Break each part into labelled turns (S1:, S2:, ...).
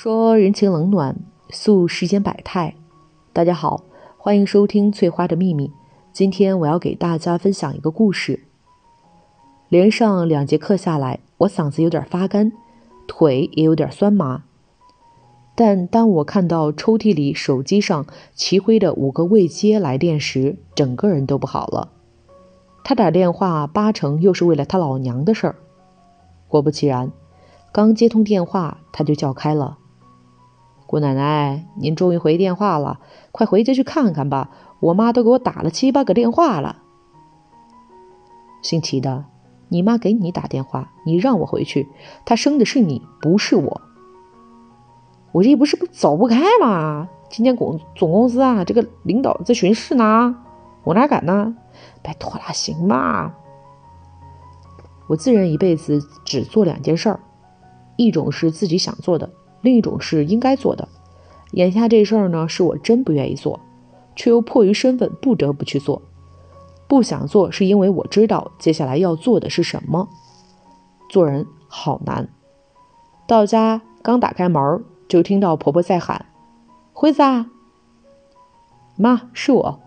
S1: 说人情冷暖，诉世间百态。大家好，欢迎收听《翠花的秘密》。今天我要给大家分享一个故事。连上两节课下来，我嗓子有点发干，腿也有点酸麻。但当我看到抽屉里手机上齐辉的五个未接来电时，整个人都不好了。他打电话八成又是为了他老娘的事儿。果不其然。刚接通电话，他就叫开了：“姑奶奶，您终于回电话了，快回家去看看吧！我妈都给我打了七八个电话了。”姓齐的，你妈给你打电话，你让我回去，她生的是你，不是我。我这不是不走不开吗？今天公总公司啊，这个领导在巡视呢，我哪敢呢？拜托啦，行吗？我自认一辈子只做两件事儿。一种是自己想做的，另一种是应该做的。眼下这事儿呢，是我真不愿意做，却又迫于身份不得不去做。不想做是因为我知道接下来要做的是什么。做人好难。到家刚打开门，就听到婆婆在喊：“辉子啊，妈，是我。”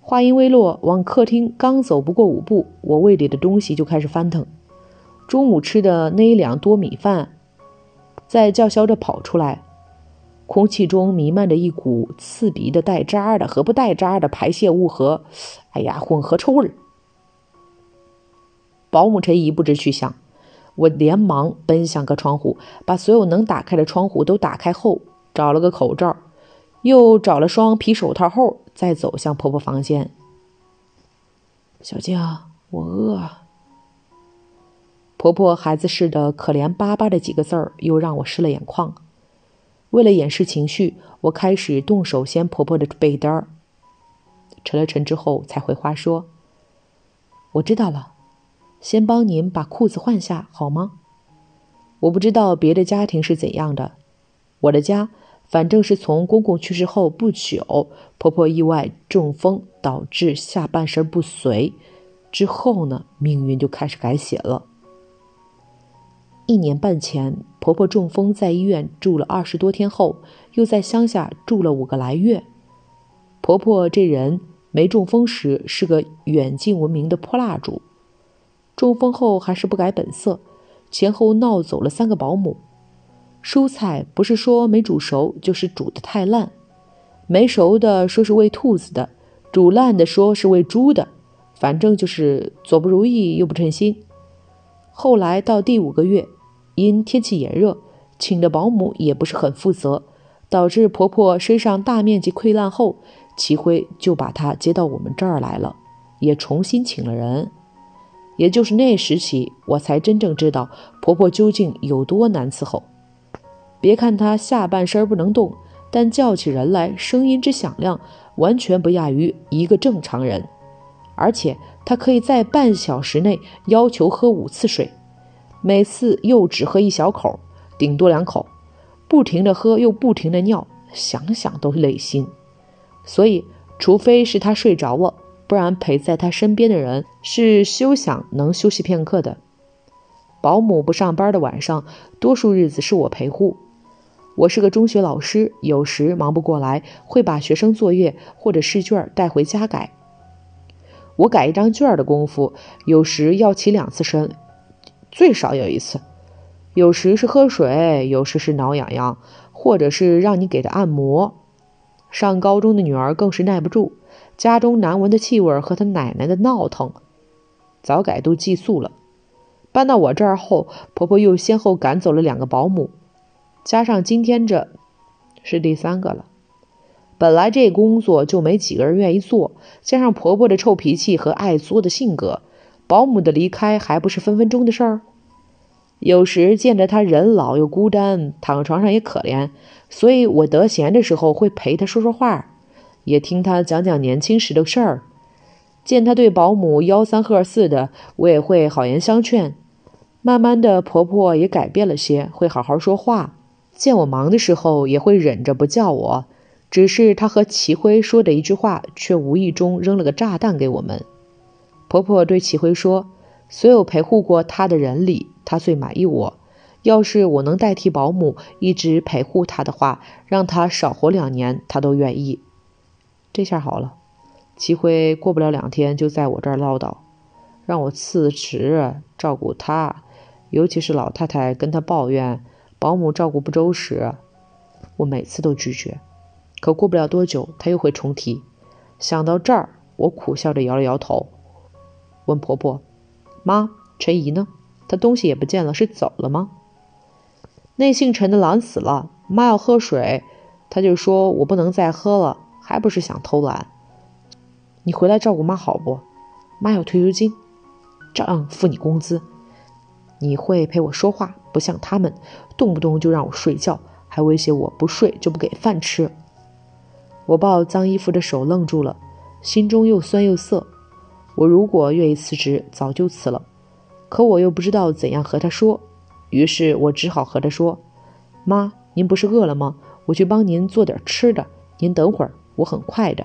S1: 话音未落，往客厅刚走不过五步，我胃里的东西就开始翻腾。中午吃的那一两多米饭。在叫嚣着跑出来，空气中弥漫着一股刺鼻的带渣的和不带渣的排泄物和，哎呀，混合臭味儿。保姆陈怡不知去向，我连忙奔向个窗户，把所有能打开的窗户都打开后，找了个口罩，又找了双皮手套后，再走向婆婆房间。小静，我饿。婆婆孩子似的可怜巴巴的几个字儿，又让我湿了眼眶。为了掩饰情绪，我开始动手掀婆婆的被单儿。沉了沉之后，才回话说：“我知道了，先帮您把裤子换下好吗？”我不知道别的家庭是怎样的，我的家反正是从公公去世后不久，婆婆意外中风导致下半身不遂，之后呢，命运就开始改写了。一年半前，婆婆中风，在医院住了二十多天后，又在乡下住了五个来月。婆婆这人没中风时是个远近闻名的泼蜡烛，中风后还是不改本色，前后闹走了三个保姆。蔬菜不是说没煮熟，就是煮的太烂，没熟的说是喂兔子的，煮烂的说是喂猪的，反正就是左不如意，右不称心。后来到第五个月。因天气炎热，请的保姆也不是很负责，导致婆婆身上大面积溃烂后，齐辉就把她接到我们这儿来了，也重新请了人。也就是那时起，我才真正知道婆婆究竟有多难伺候。别看她下半身不能动，但叫起人来声音之响亮，完全不亚于一个正常人。而且她可以在半小时内要求喝五次水。每次又只喝一小口，顶多两口，不停的喝又不停的尿，想想都累心。所以，除非是他睡着了，不然陪在他身边的人是休想能休息片刻的。保姆不上班的晚上，多数日子是我陪护。我是个中学老师，有时忙不过来，会把学生作业或者试卷带回家改。我改一张卷的功夫，有时要起两次身。最少有一次，有时是喝水，有时是挠痒痒，或者是让你给他按摩。上高中的女儿更是耐不住家中难闻的气味和她奶奶的闹腾，早改都寄宿了。搬到我这儿后，婆婆又先后赶走了两个保姆，加上今天这，是第三个了。本来这工作就没几个人愿意做，加上婆婆的臭脾气和爱作的性格。保姆的离开还不是分分钟的事儿。有时见着他人老又孤单，躺床上也可怜，所以我得闲的时候会陪他说说话，也听他讲讲年轻时的事儿。见他对保姆吆三喝四的，我也会好言相劝。慢慢的，婆婆也改变了些，会好好说话。见我忙的时候，也会忍着不叫我。只是他和齐辉说的一句话，却无意中扔了个炸弹给我们。婆婆对齐辉说：“所有陪护过她的人里，她最满意我，要是我能代替保姆一直陪护他的话，让他少活两年，他都愿意。这下好了，齐辉过不了两天就在我这儿唠叨，让我辞职照顾他，尤其是老太太跟他抱怨保姆照顾不周时，我每次都拒绝。可过不了多久，他又会重提。想到这儿，我苦笑着摇了摇头，问婆婆：“妈，陈姨呢？她东西也不见了，是走了吗？”那姓陈的懒死了，妈要喝水，他就说我不能再喝了，还不是想偷懒。你回来照顾妈好不？妈有退休金，照样付你工资。你会陪我说话，不像他们，动不动就让我睡觉，还威胁我不睡就不给饭吃。我抱脏衣服的手愣住了，心中又酸又涩。我如果愿意辞职，早就辞了，可我又不知道怎样和他说。于是我只好和他说：“妈，您不是饿了吗？我去帮您做点吃的。您等会儿，我很快的。”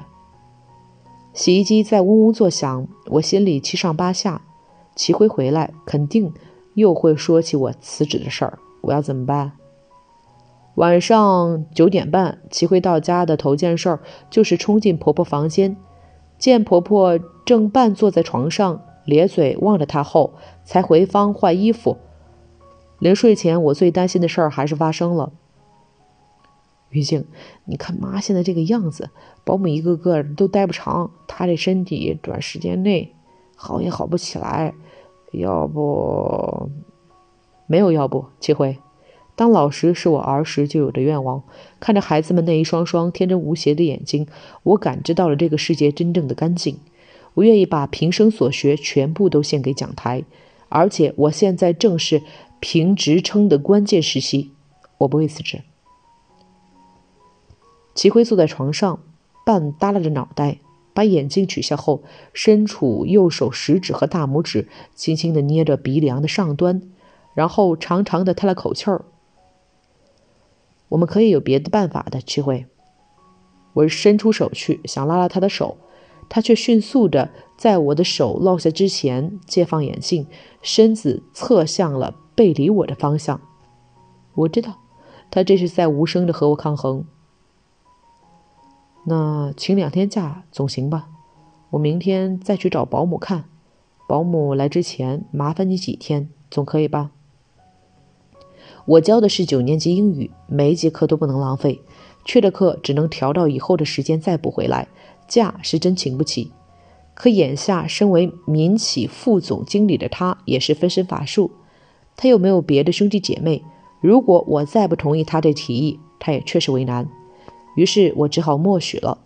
S1: 洗衣机在嗡嗡作响，我心里七上八下。齐辉回来，肯定又会说起我辞职的事儿。我要怎么办？晚上九点半，齐辉到家的头件事儿就是冲进婆婆房间，见婆婆正半坐在床上，咧嘴望着她后，才回房换衣服。临睡前，我最担心的事儿还是发生了。于静，你看妈现在这个样子，保姆一个个都待不长，她这身体短时间内好也好不起来。要不，没有要不，齐辉，当老师是我儿时就有的愿望。看着孩子们那一双双天真无邪的眼睛，我感知到了这个世界真正的干净。我愿意把平生所学全部都献给讲台，而且我现在正是。评职称的关键时期，我不会辞职。齐辉坐在床上，半耷拉着脑袋，把眼镜取下后，伸出右手食指和大拇指，轻轻的捏着鼻梁的上端，然后长长的叹了口气儿。我们可以有别的办法的，齐慧。我伸出手去，想拉拉他的手。他却迅速的在我的手落下之前借放眼镜，身子侧向了背离我的方向。我知道，他这是在无声的和我抗衡。那请两天假总行吧？我明天再去找保姆看。保姆来之前麻烦你几天，总可以吧？我教的是九年级英语，每一节课都不能浪费，缺的课只能调到以后的时间再补回来。假是真请不起，可眼下身为民企副总经理的他也是分身乏术。他又没有别的兄弟姐妹，如果我再不同意他的提议，他也确实为难。于是我只好默许了。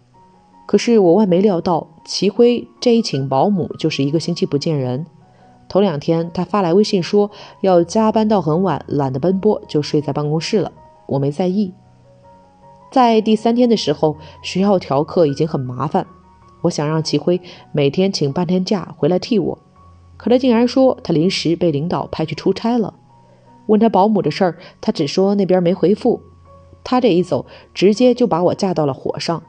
S1: 可是我万没料到，齐辉这一请保姆就是一个星期不见人。头两天他发来微信说要加班到很晚，懒得奔波，就睡在办公室了。我没在意。在第三天的时候，学校调课已经很麻烦。我想让齐辉每天请半天假回来替我，可他竟然说他临时被领导派去出差了。问他保姆的事儿，他只说那边没回复。他这一走，直接就把我架到了火上。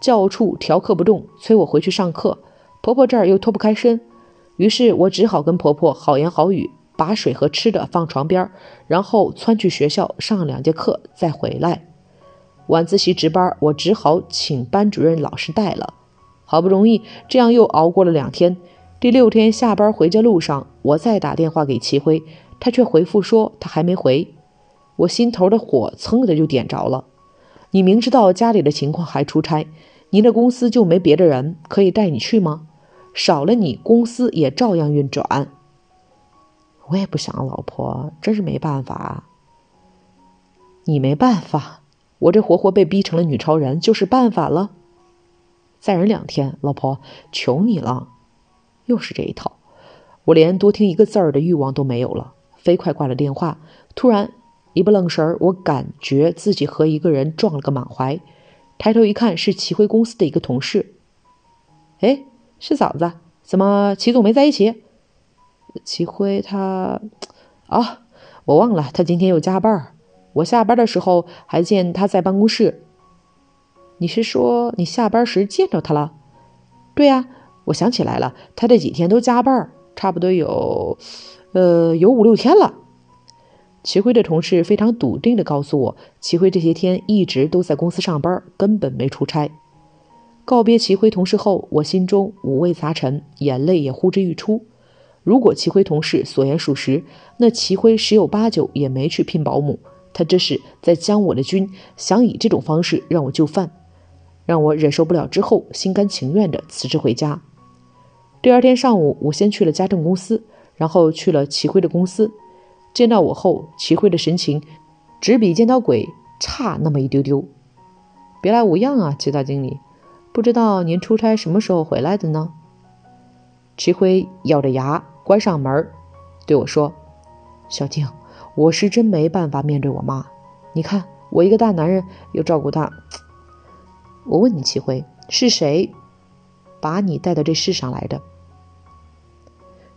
S1: 教务处调课不动，催我回去上课。婆婆这儿又脱不开身，于是我只好跟婆婆好言好语，把水和吃的放床边，然后窜去学校上两节课再回来。晚自习值班，我只好请班主任老师带了。好不容易这样又熬过了两天，第六天下班回家路上，我再打电话给齐辉，他却回复说他还没回。我心头的火蹭的就点着了。你明知道家里的情况还出差，您的公司就没别的人可以带你去吗？少了你，公司也照样运转。我也不想，老婆，真是没办法。你没办法。我这活活被逼成了女超人，就是办法了。再忍两天，老婆，求你了。又是这一套，我连多听一个字儿的欲望都没有了，飞快挂了电话。突然一不愣神儿，我感觉自己和一个人撞了个满怀。抬头一看，是齐辉公司的一个同事。哎，是嫂子，怎么齐总没在一起？齐辉他……啊，我忘了，他今天又加班。我下班的时候还见他在办公室。你是说你下班时见着他了？对呀，我想起来了，他这几天都加班，差不多有，呃，有五六天了。齐辉的同事非常笃定地告诉我，齐辉这些天一直都在公司上班，根本没出差。告别齐辉同事后，我心中五味杂陈，眼泪也呼之欲出。如果齐辉同事所言属实，那齐辉十有八九也没去聘保姆，他这是在将我的军，想以这种方式让我就范，让我忍受不了之后，心甘情愿地辞职回家。第二天上午，我先去了家政公司，然后去了齐辉的公司。见到我后，齐辉的神情只比见到鬼差那么一丢丢。别来无恙啊，齐大经理，不知道您出差什么时候回来的呢？齐辉咬着牙关上门，对我说：“小静，我是真没办法面对我妈。你看，我一个大男人又照顾她。我问你，齐辉，是谁把你带到这世上来的？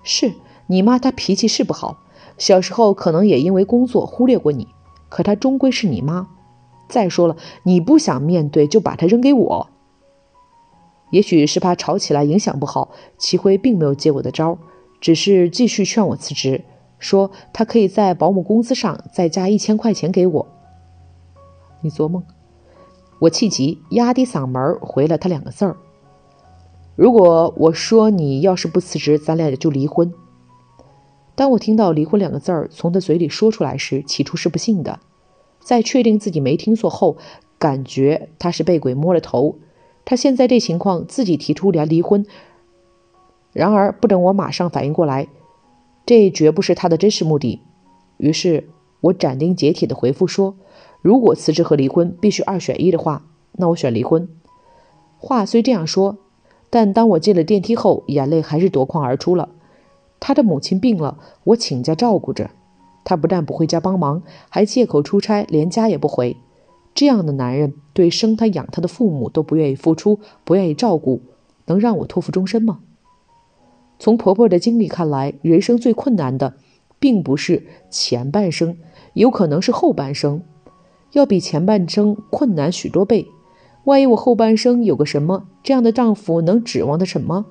S1: 是你妈，她脾气是不好。”小时候可能也因为工作忽略过你，可她终归是你妈。再说了，你不想面对，就把她扔给我。也许是怕吵起来影响不好，齐辉并没有接我的招，只是继续劝我辞职，说他可以在保姆工资上再加一千块钱给我。你做梦！我气急，压低嗓门回了他两个字儿：“如果我说你要是不辞职，咱俩就离婚。”当我听到“离婚”两个字儿从他嘴里说出来时，起初是不信的，在确定自己没听错后，感觉他是被鬼摸了头。他现在这情况，自己提出要离婚。然而，不等我马上反应过来，这绝不是他的真实目的。于是我斩钉截铁地回复说：“如果辞职和离婚必须二选一的话，那我选离婚。”话虽这样说，但当我进了电梯后，眼泪还是夺眶而出了。他的母亲病了，我请假照顾着。他不但不回家帮忙，还借口出差，连家也不回。这样的男人对生他养他的父母都不愿意付出，不愿意照顾，能让我托付终身吗？从婆婆的经历看来，人生最困难的，并不是前半生，有可能是后半生，要比前半生困难许多倍。万一我后半生有个什么，这样的丈夫能指望的什么？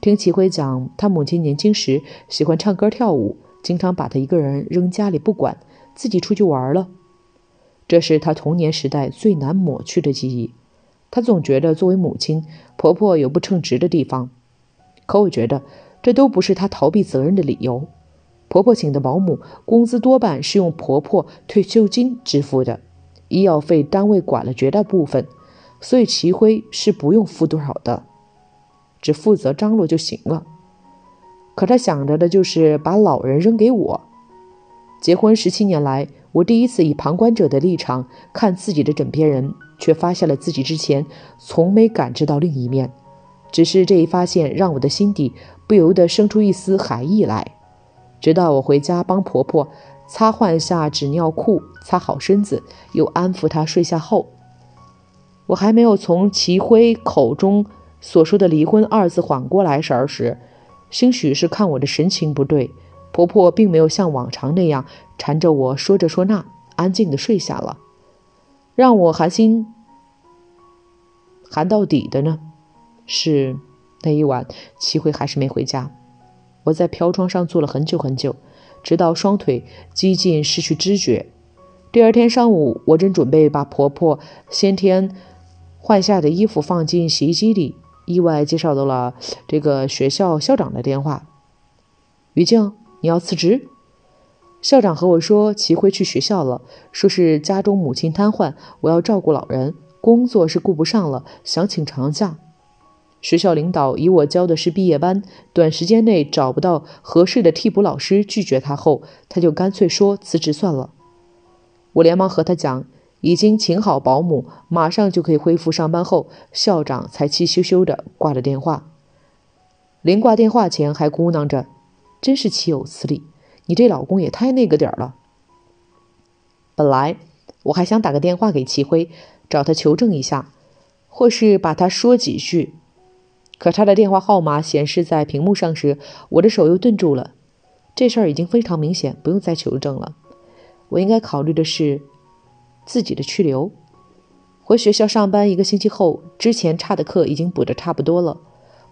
S1: 听齐辉讲，他母亲年轻时喜欢唱歌跳舞，经常把他一个人扔家里不管，自己出去玩了。这是他童年时代最难抹去的记忆。他总觉得作为母亲，婆婆有不称职的地方。可我觉得，这都不是他逃避责任的理由。婆婆请的保姆工资多半是用婆婆退休金支付的，医药费单位管了绝大部分，所以齐辉是不用付多少的。只负责张罗就行了，可他想着的就是把老人扔给我。结婚十七年来，我第一次以旁观者的立场看自己的枕边人，却发现了自己之前从没感知到另一面。只是这一发现让我的心底不由得生出一丝寒意来。直到我回家帮婆婆擦换下纸尿裤，擦好身子，又安抚她睡下后，我还没有从齐辉口中。所说的离婚二字缓过来神儿时，兴许是看我的神情不对，婆婆并没有像往常那样缠着我说这说那，安静的睡下了。让我寒心寒到底的呢，是那一晚齐辉还是没回家。我在飘窗上坐了很久很久，直到双腿几近失去知觉。第二天上午，我正准备把婆婆先天换下的衣服放进洗衣机里。意外接到了这个学校校长的电话，于静，你要辞职？校长和我说齐辉去学校了，说是家中母亲瘫痪，我要照顾老人，工作是顾不上了，想请长假。学校领导以我教的是毕业班，短时间内找不到合适的替补老师，拒绝他后，他就干脆说辞职算了。我连忙和他讲。已经请好保姆，马上就可以恢复上班。后校长才气羞羞地挂了电话。临挂电话前还咕囔着：“真是岂有此理！你这老公也太那个点儿了。”本来我还想打个电话给齐辉，找他求证一下，或是把他说几句。可他的电话号码显示在屏幕上时，我的手又顿住了。这事儿已经非常明显，不用再求证了。我应该考虑的是。自己的去留，回学校上班一个星期后，之前差的课已经补得差不多了。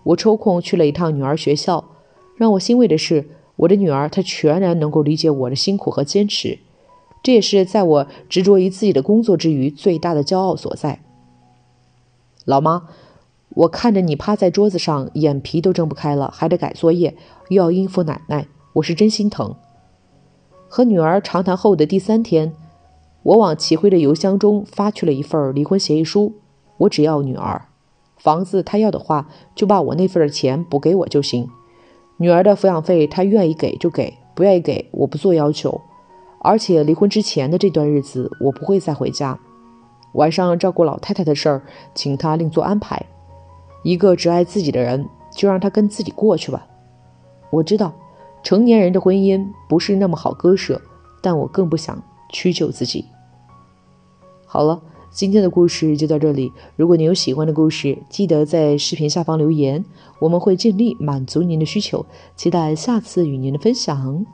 S1: 我抽空去了一趟女儿学校，让我欣慰的是，我的女儿她全然能够理解我的辛苦和坚持，这也是在我执着于自己的工作之余最大的骄傲所在。老妈，我看着你趴在桌子上，眼皮都睁不开了，还得改作业，又要应付奶奶，我是真心疼。和女儿长谈后的第三天，我往齐辉的邮箱中发去了一份离婚协议书。我只要女儿，房子她要的话，就把我那份钱补给我就行。女儿的抚养费，她愿意给就给，不愿意给我不做要求。而且离婚之前的这段日子，我不会再回家。晚上照顾老太太的事儿，请他另做安排。一个只爱自己的人，就让他跟自己过去吧。我知道，成年人的婚姻不是那么好割舍，但我更不想屈就自己。好了，今天的故事就到这里。如果您有喜欢的故事，记得在视频下方留言，我们会尽力满足您的需求。期待下次与您的分享。